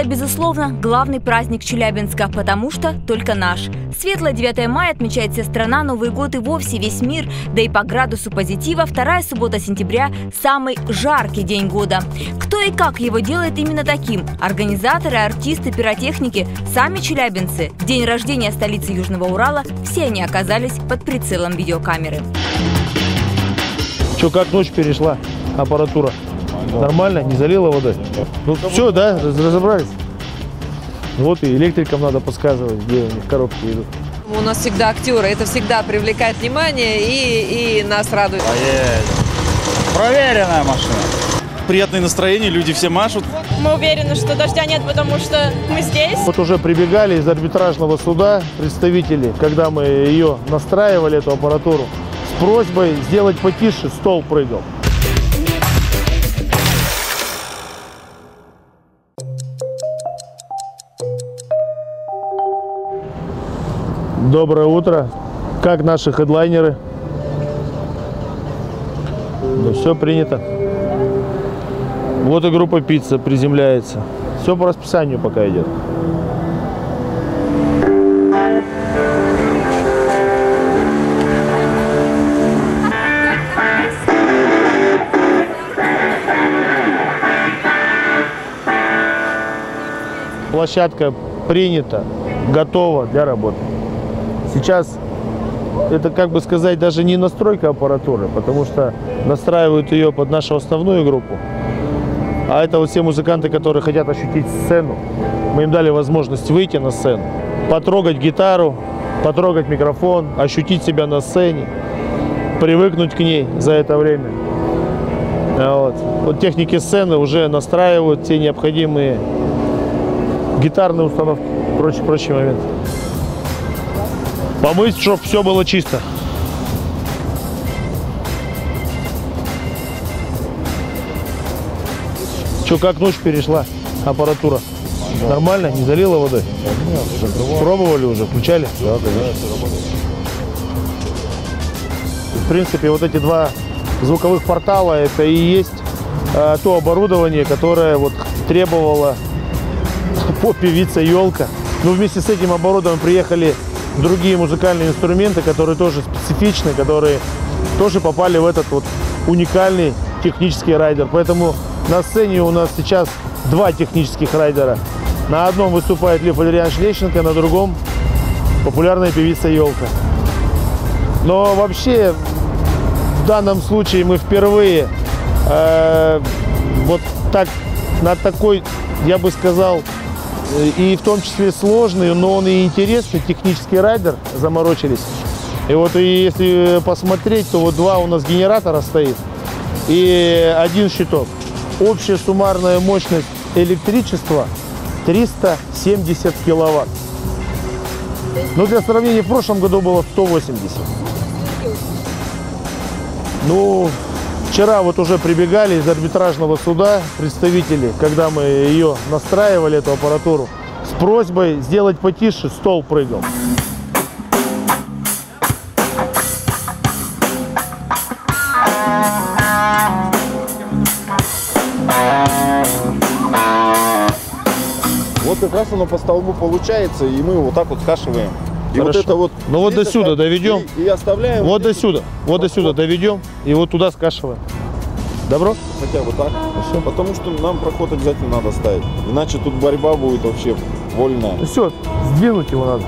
Города, безусловно, главный праздник Челябинска, потому что только наш. Светлое 9 мая отмечает вся страна, Новый год и вовсе весь мир. Да и по градусу позитива вторая суббота сентября – самый жаркий день года. Кто и как его делает именно таким? Организаторы, артисты, пиротехники, сами челябинцы. В день рождения столицы Южного Урала все они оказались под прицелом видеокамеры. Что, как ночь перешла аппаратура? Нормально? Не залила водой? Ну все, да, раз- разобрались. Вот и электрикам надо подсказывать, где у них коробки идут. У нас всегда актеры, это всегда привлекает внимание и, и нас радует. Проверенная машина. Приятное настроение, люди все машут. Мы уверены, что дождя нет, потому что мы здесь. Вот уже прибегали из арбитражного суда представители, когда мы ее настраивали, эту аппаратуру, с просьбой сделать потише, стол прыгал. Доброе утро. Как наши хедлайнеры? Ну, все принято. Вот и группа пицца приземляется. Все по расписанию пока идет. Площадка принята, готова для работы. Сейчас это, как бы сказать, даже не настройка аппаратуры, потому что настраивают ее под нашу основную группу. А это вот все музыканты, которые хотят ощутить сцену. Мы им дали возможность выйти на сцену, потрогать гитару, потрогать микрофон, ощутить себя на сцене, привыкнуть к ней за это время. А Вот, вот техники сцены уже настраивают те необходимые гитарные установки, прочие, прочие моменты. Помыть, чтобы все было чисто. Что, как ночь перешла аппаратура? Нормально? Не залила водой? Пробовали уже? Включали? Да, В принципе, вот эти два звуковых портала, это и есть э, то оборудование, которое вот требовало по певица елка. Ну, вместе с этим оборудованием приехали другие музыкальные инструменты, которые тоже специфичны, которые тоже попали в этот вот уникальный технический райдер. Поэтому на сцене у нас сейчас два технических райдера. На одном выступает Лев Валерьянович Лещенко, на другом популярная певица Елка. Но вообще в данном случае мы впервые э, вот так на такой, я бы сказал, и в том числе сложный, но он и интересный технический райдер заморочились. И вот и если посмотреть, то вот два у нас генератора стоит и один щиток. Общая суммарная мощность электричества 370 киловатт. Ну, для сравнения, в прошлом году было 180. Ну, вчера вот уже прибегали из арбитражного суда представители, когда мы ее настраивали, эту аппаратуру, с просьбой сделать потише, стол прыгал. Вот как раз оно по столбу получается, и мы вот так вот скашиваем. И Хорошо. вот это вот... Ну вот до сюда доведем. И, и оставляем. Вот до сюда, вот до сюда доведем и вот туда скашиваем. Добро? Хотя бы так. Потому что нам проход обязательно надо ставить. Иначе тут борьба будет вообще вольная. Ну все, сдвинуть его надо.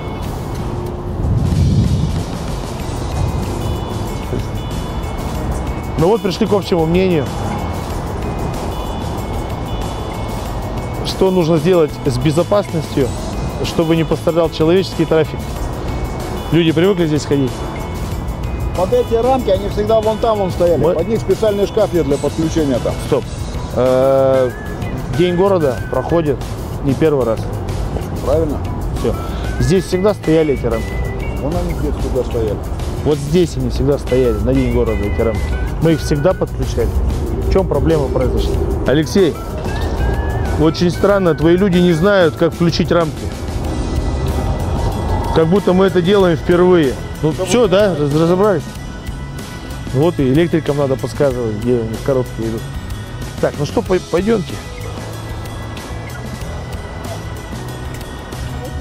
Ну вот пришли к общему мнению, что нужно сделать с безопасностью, чтобы не пострадал человеческий трафик. Люди привыкли здесь ходить. Под эти рамки, они всегда вон там вон стояли. Мы- Под них специальный шкаф есть для подключения там. Стоп. Э, День города проходит не первый раз. Правильно? Все. Здесь всегда стояли эти рамки. Вон они где всегда стояли. Вот здесь они всегда стояли, на день города эти рамки. Мы их всегда подключали. В чем проблема произошла? Алексей, очень странно, твои люди не знают, как включить рамки. Как будто мы это делаем впервые. Ну все, да, раз- разобрались. Вот и электрикам надо подсказывать, где у них коробки идут. Так, ну что, пой- пойдемте.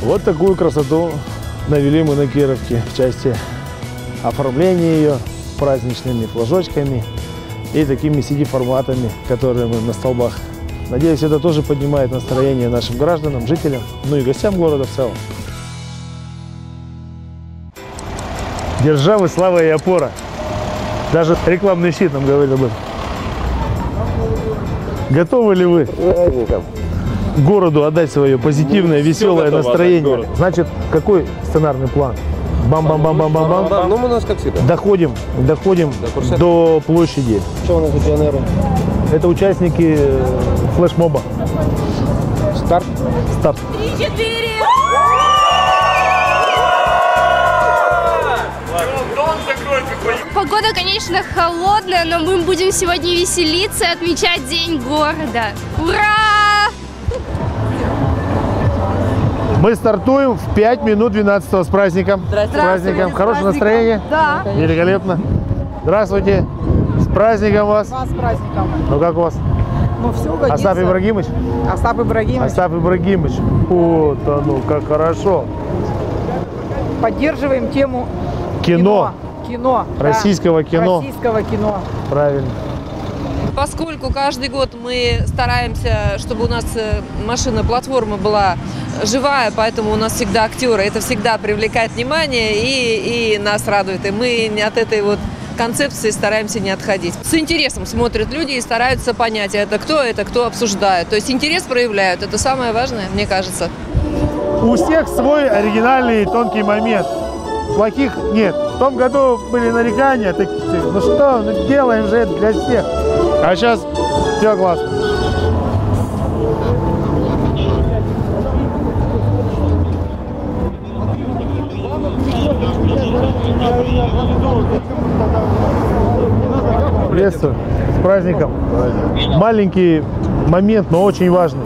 Вот такую красоту навели мы на Кировке в части оформления ее праздничными флажочками и такими CD-форматами, которые мы на столбах. Надеюсь, это тоже поднимает настроение нашим гражданам, жителям, ну и гостям города в целом. Державы, слава и опора. Даже рекламный щит нам говорит об этом. Готовы ли вы городу отдать свое позитивное, веселое готовы настроение? Значит, какой сценарный план? Бам-бам-бам-бам-бам-бам. Ну мы у нас как всегда. Доходим, доходим Курсета. до площади. Что у нас за пионеры? Это участники э, флешмоба. Старт. Старт. Погода, конечно, холодная, но мы будем сегодня веселиться и отмечать День города. Ура! Мы стартуем в 5 минут 12 с праздником. С праздником. Хорошее настроение? Да. Великолепно. Здравствуйте. С праздником вас. Вас с праздником. Ну как у вас? Ну все годится. Остап Ибрагимович? Остап Ибрагимович. Остап Ибрагимович. Вот оно, как хорошо. Поддерживаем тему Кино. Кино. Да. Российского кино. Российского кино. Правильно. Поскольку каждый год мы стараемся, чтобы у нас э, машина, платформа была живая, поэтому у нас всегда актеры. Это всегда привлекает внимание и, и нас радует. И мы не от этой вот концепции стараемся не отходить. С интересом смотрят люди и стараются понять, это кто, это кто обсуждают. То есть интерес проявляют. Это самое важное, мне кажется. У всех свой оригинальный тонкий момент. Плохих нет. В том году были нарекания, такие, ну что, ну делаем же это для всех. А сейчас все классно. Приветствую. С праздником. Маленький момент, но очень важный.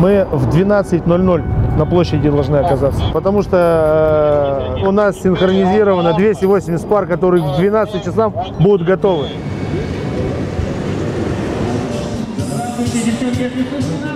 Мы в 12.00 на площади должны оказаться. Потому что э, у нас синхронизировано 280 пар, которые к 12 часам будут готовы. Поедет.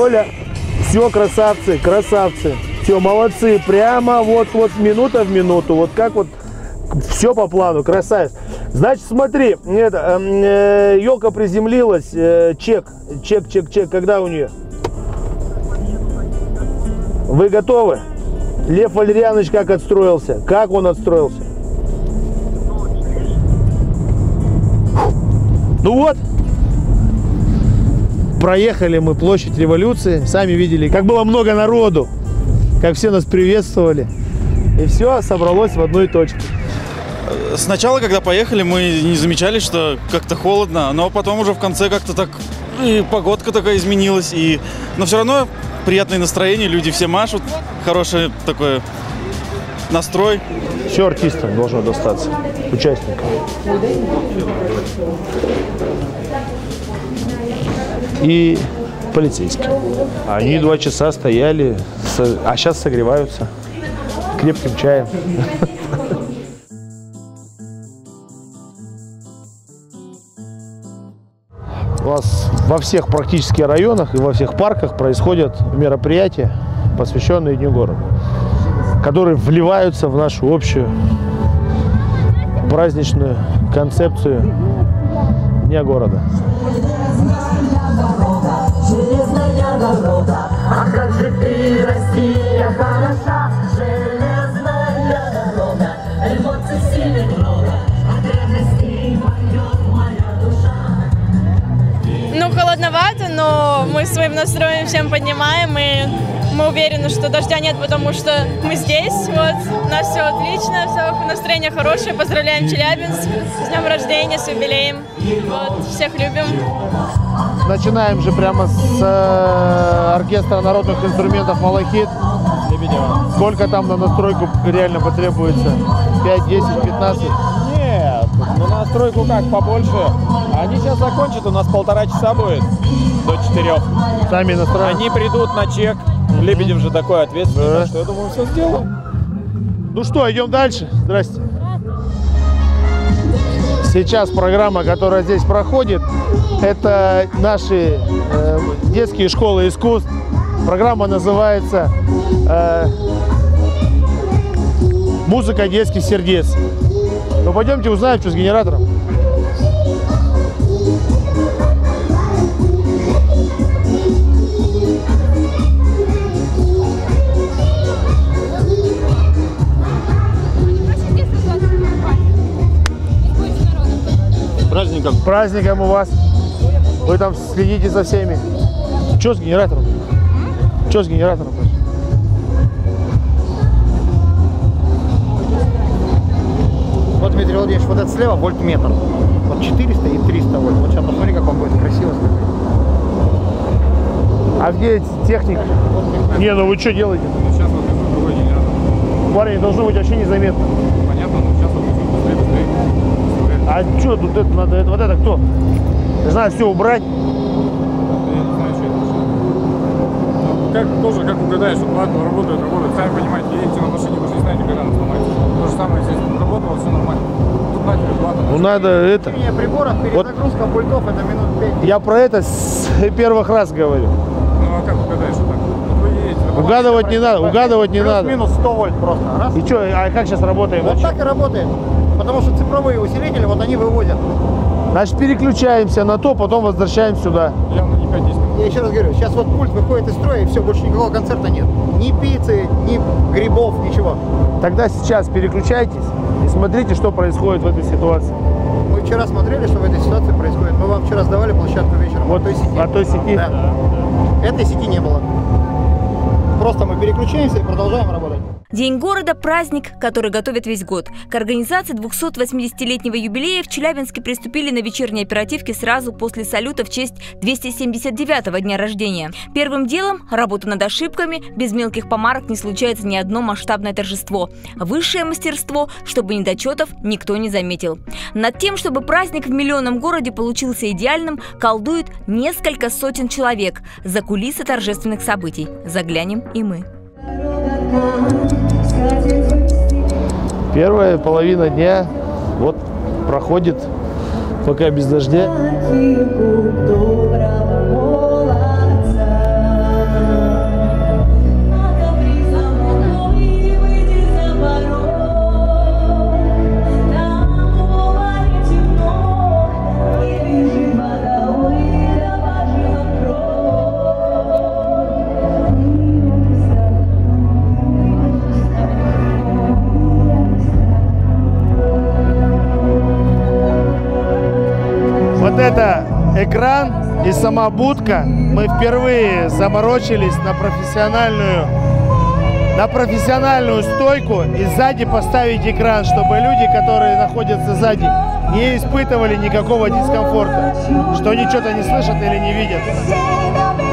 Толя, все, красавцы, красавцы. Все, молодцы. Прямо вот, вот минута в минуту. Вот как вот все по плану, красавец. Значит, смотри, это, э, елка приземлилась, э, чек, чек, чек, чек, когда у нее? Вы готовы? Лев Валерьянович как отстроился? Как он отстроился? Ну вот, проехали мы площадь революции, сами видели, как было много народу, как все нас приветствовали. И все собралось в одной точке. Сначала, когда поехали, мы не замечали, что как-то холодно, но потом уже в конце как-то так и погодка такая изменилась, и но все равно приятное настроение, люди все машут, хороший такой настрой. Все артистам должно достаться, участникам. И полицейским. Они два часа стояли, а сейчас согреваются крепким чаем. У вас во всех практически районах и во всех парках происходят мероприятия посвященные Дню города, которые вливаются в нашу общую праздничную концепцию Дня города. Россия, но мы своим настроем всем поднимаем, и мы уверены, что дождя нет, потому что мы здесь, вот, у нас все отлично, все настроение хорошее, поздравляем Челябинск с днем рождения, с юбилеем, вот, всех любим. Начинаем же прямо с э, оркестра народных инструментов «Малахит». Сколько там на настройку реально потребуется? 5, 10, 15? Нет, на настройку как побольше. Они сейчас закончат, у нас полтора часа будет до четырех. Сами настроим? Они придут на чек. Лебедев же такой ответственный, так что я думаю, все сделаем. Ну что, идем дальше. Здрасте. Сейчас программа, которая здесь проходит, это наши э, детские школы искусств. Программа называется э, «Музыка детских сердец». Ну пойдемте узнаем, что с генератором. Праздником. Праздником у вас. Вы там следите за всеми. Что с генератором? Что с генератором? Вот, Дмитрий Владимирович, вот это слева вольтметр. Вот 400 и 300 вольт. Вот сейчас посмотри, как он будет красиво скакать. А где техник? Не, ну вы что делаете? Сейчас вот везу другой генератор. Парни, должно быть вообще незаметно. Понятно, но сейчас вот везу быстрее, быстрее. А что тут это надо? Это, вот это кто? Я знаю, все убрать. Я не знаю, что это. Ну, как тоже, как угадаешь, вот ладно, работает, работает. Сами понимаете, едете на машине, вы же не знаете, когда она сломается. То же самое здесь. Работало, все нормально. Тут нафиг, ладно. Ну надо это. Приборов, перезагрузка пультов, это минут 5. Я про это с первых раз говорю. Ну а как угадаешь вот так? Вот вы едете. на Угадывать не надо, угадывать не надо. Плюс-минус 100 вольт просто. Раз. И что, а как сейчас работаем? Вот так и работает. Потому что цифровые усилители, вот они выводят. Значит, переключаемся на то, потом возвращаем сюда. Явно не 5-10 минут. Я еще раз говорю, сейчас вот пульт выходит из строя, и все, больше никакого концерта нет. Ни пиццы, ни грибов, ничего. Тогда сейчас переключайтесь и смотрите, что происходит в этой ситуации. Мы вчера смотрели, что в этой ситуации происходит. Мы вам вчера сдавали площадку вечером Вот от той сети. от той сети? Да. Этой сети не было. Просто мы переключаемся и продолжаем работать. День города – праздник, который готовят весь год. К организации 280-летнего юбилея в Челябинске приступили на вечерней оперативке сразу после салюта в честь 279-го дня рождения. Первым делом – работа над ошибками. Без мелких помарок не случается ни одно масштабное торжество. Высшее мастерство, чтобы недочетов никто не заметил. Над тем, чтобы праздник в миллионном городе получился идеальным, колдует несколько сотен человек. За кулисы торжественных событий. Заглянем и мы. Первая половина дня вот проходит пока без дождя. И сама будка. Мы впервые заморочились на профессиональную на профессиональную стойку и сзади поставить экран, чтобы люди, которые находятся сзади, не испытывали никакого дискомфорта, что они что-то не слышат или не видят.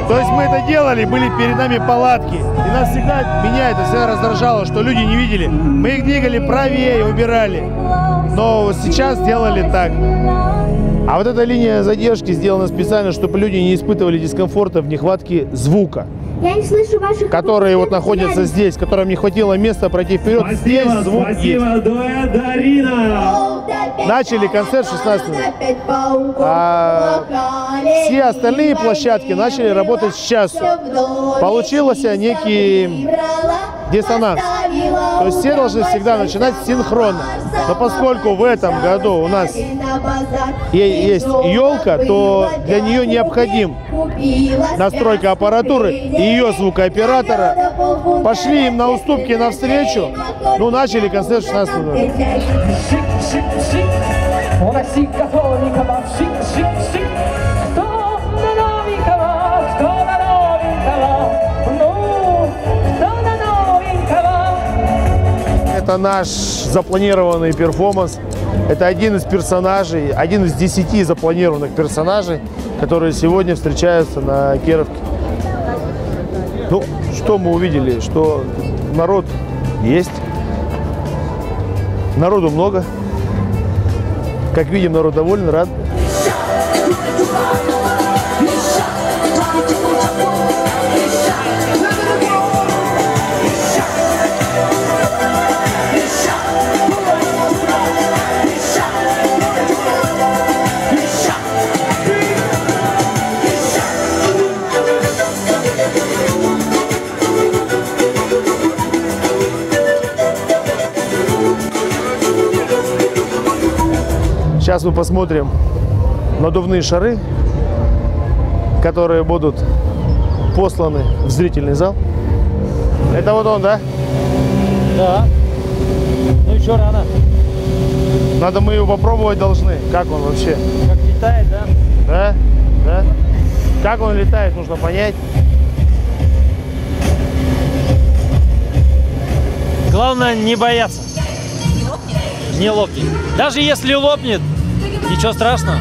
То есть мы это делали, были перед нами палатки, и нас всегда, меня это всегда раздражало, что люди не видели. Мы их двигали правее, убирали. Но сейчас сделали так. А вот эта линия задержки сделана специально, чтобы люди не испытывали дискомфорта в нехватке звука. Я не слышу ваших... Которые вот находятся здесь, которым не хватило места пройти вперед. Спасибо, здесь звук спасибо, есть. дуэт Дарина! начали концерт 16 минут. А все остальные площадки начали работать с часу. Получился некий диссонанс. То есть все должны всегда начинать синхронно. Но поскольку в этом году у нас есть елка, то для нее необходим настройка аппаратуры и ее звукооператора. Пошли им на уступки навстречу. Ну, начали концерт в 16 минут. Ona sika tonikava, sik, sik, sik. Kto Это наш запланированный перформанс. Это один из персонажей, один из десяти запланированных персонажей, которые сегодня встречаются на Кировке. Ну, что мы увидели? Что народ есть, народу много. Как видим, народ доволен, рад. Сейчас мы посмотрим надувные шары, которые будут посланы в зрительный зал. Это вот он, да? Да. Ну еще рано. Надо мы его попробовать должны. Как он вообще? Как летает, да? Да? Да? Как он летает, нужно понять. Главное не бояться. Не лопнет. Даже если лопнет, ничего страшного.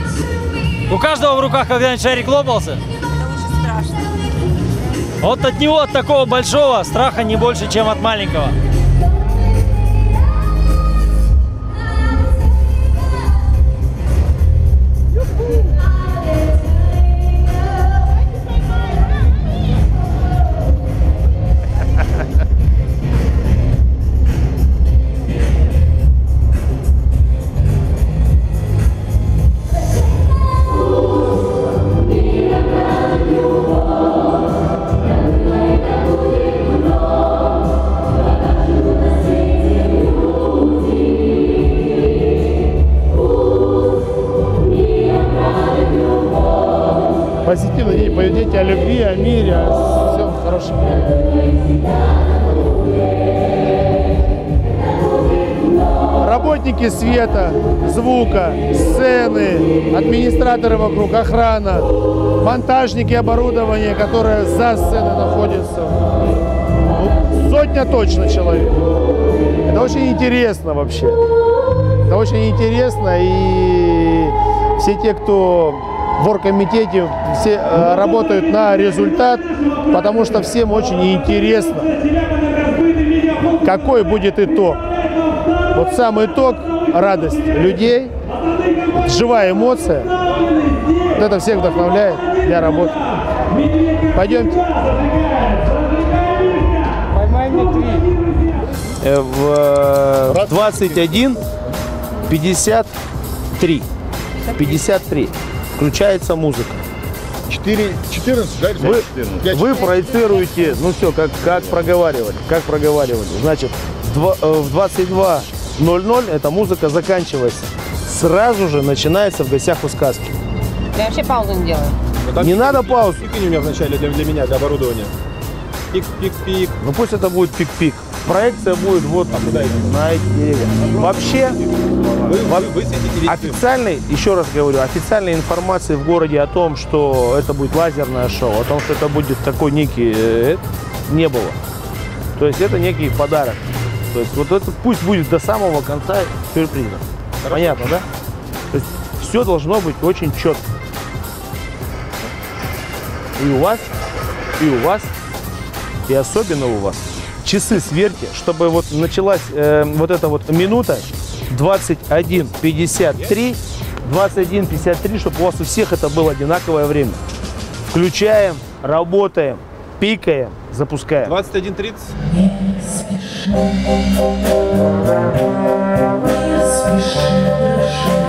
У каждого в руках когда-нибудь шарик лопался. Вот от него, от такого большого, страха не больше, чем от маленького. Работники света, звука, сцены, администраторы вокруг, охрана, монтажники оборудования, которое за сценой находится. Ну, сотня точно человек. Это очень интересно вообще. Это очень интересно и все те, кто в оргкомитете, все э, работают на результат, потому что всем очень интересно, какой будет итог. Вот сам итог, радость людей, живая эмоция, вот это всех вдохновляет для работы. Пойдемте. Поймай мне три. Э, В э, 21 53 53 включается музыка. 4, 14, да, или Вы, 14? вы проецируете, ну все, как, как проговаривали, как проговаривали. Значит, э, в 22.00 эта музыка заканчивается. Сразу же начинается в гостях у сказки. Я вообще паузу не делаю. Не надо пауз. Пикни у меня вначале для, для меня, для оборудования. Пик-пик-пик. Ну пусть это будет пик-пик. Проекция будет вот на эти деревья. Вообще, во- официальной, еще раз говорю, официальной информации в городе о том, что это будет лазерное шоу, о том, что это будет такой некий, э, не было. То есть это некий подарок. То есть вот это пусть будет до самого конца сюрпризом. Понятно, да? То есть все должно быть очень четко. И у вас, и у вас, и особенно у вас. Часы сверьте, чтобы вот началась э, вот эта вот минута 21.53, 21.53, чтобы у вас у всех это было одинаковое время. Включаем, работаем, пикаем, запускаем. 21.30. Не спеши,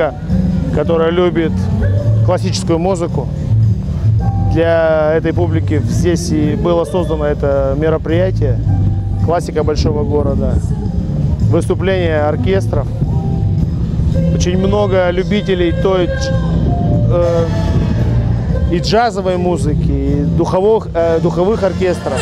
публика, которая любит классическую музыку. Для этой публики здесь и было создано это мероприятие «Классика большого города». Выступление оркестров. Очень много любителей той э, и джазовой музыки, и духовых, э, духовых оркестров.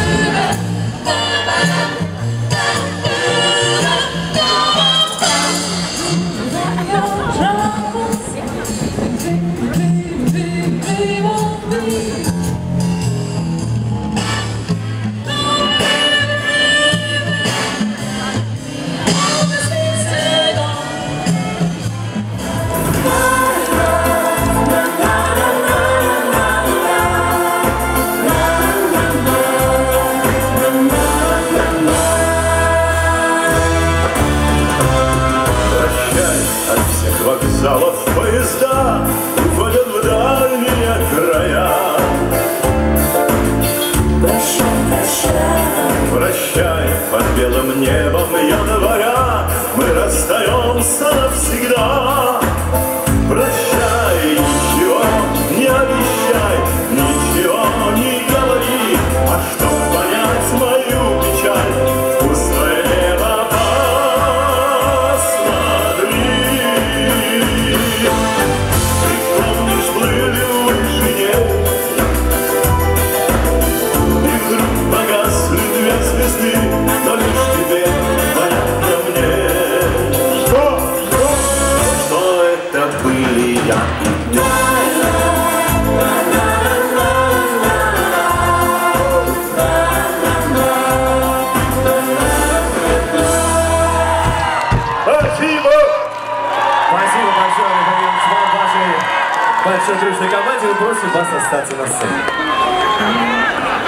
Большой дружной команде. Мы просим вас остаться на сцене.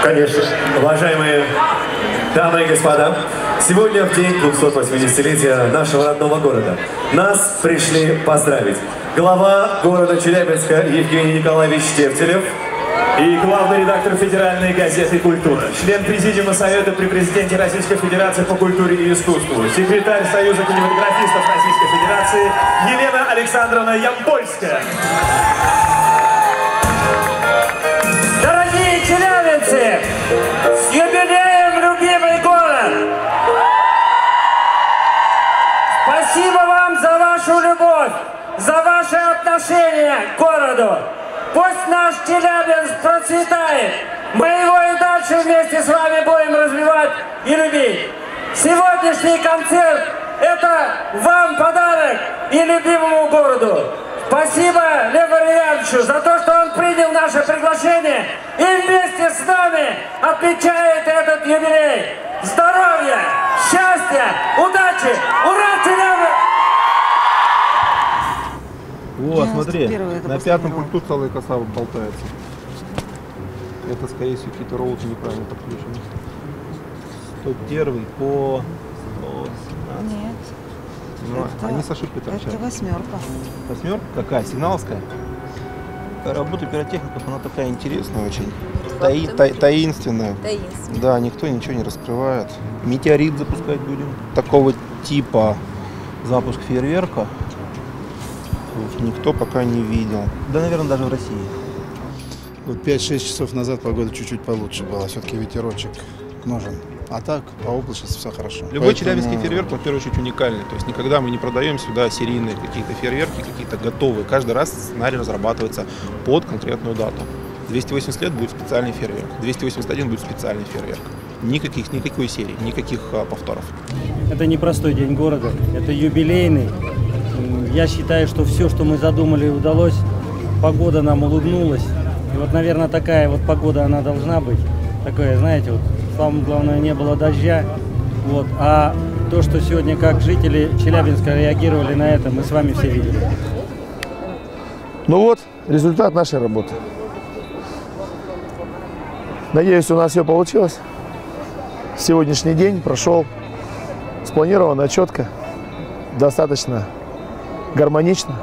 Конечно. Уважаемые дамы и господа, сегодня в день 280-летия нашего родного города нас пришли поздравить глава города Челябинска Евгений Николаевич Тевтелев и главный редактор федеральной газеты «Культура», член Президиума Совета при президенте Российской Федерации по культуре и искусству, секретарь Союза кинематографистов Российской Федерации Елена Александровна Ямпольская. Дорогие челябинцы, с юбилеем, любимый город! Спасибо вам за вашу любовь, за ваши отношения к городу. Пусть наш Челябинск процветает. Мы его и дальше вместе с вами будем развивать и любить. Сегодняшний концерт – это вам подарок и любимому городу. Спасибо Леву Ильяновичу за то, что он принял наше приглашение и вместе с нами отмечает этот юбилей. Здоровья, счастья, удачи! Ура, Челябинск! Вот, смотри, на пятом пульту целая коса болтается. Это, скорее всего, какие-то роуты неправильно подключены. 101 по 117. Нет. Ну, Это- они с ошибкой торчат. Это восьмерка. Восьмерка какая? Сигналовская? Работа пиротехников, она такая интересная очень. Таи- та- таинственная. Таинственная. Да, никто ничего не раскрывает. Метеорит запускать будем. Такого типа запуск фейерверка вот никто пока не видел. Да, наверное, даже в России. Вот 5-6 часов назад погода чуть-чуть получше была, все-таки ветерочек нужен. А так, по облачности все хорошо. Любой Поэтому- челябинский фейерверк, он, в первую очередь, уникальный. То есть никогда мы не продаем сюда серийные какие-то фейерверки, какие-то готовые. Каждый раз сценарий разрабатывается под конкретную дату. 280 лет будет специальный фейерверк, 281 будет специальный фейерверк. Никаких, никакой серии, никаких а, повторов. Это не простой день города, это юбилейный. Я считаю, что все, что мы задумали, удалось. Погода нам улыбнулась. И вот, наверное, такая вот погода она должна быть. Такое, знаете, вот самое главное, не было дождя. Вот. А то, что сегодня как жители Челябинска реагировали на это, мы с вами все видели. Ну вот, результат нашей работы. Надеюсь, у нас все получилось. Сегодняшний день прошел спланированно, четко, достаточно гармонично.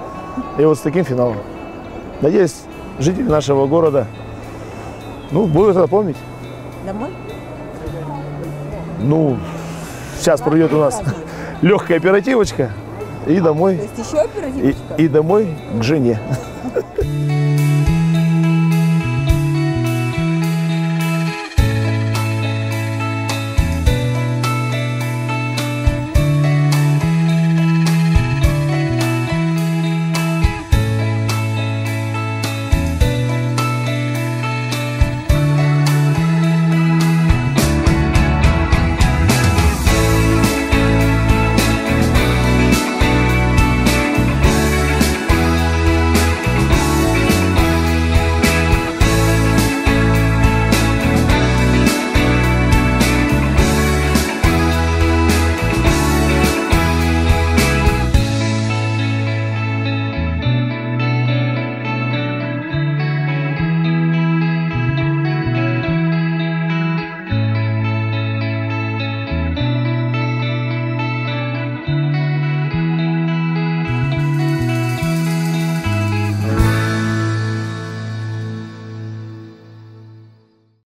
И вот с таким финалом. Надеюсь, жители нашего города ну, будут это помнить. Домой? Ну, сейчас пройдет у нас легкая оперативочка. И домой. То есть еще И, оперативчика? и домой к жене.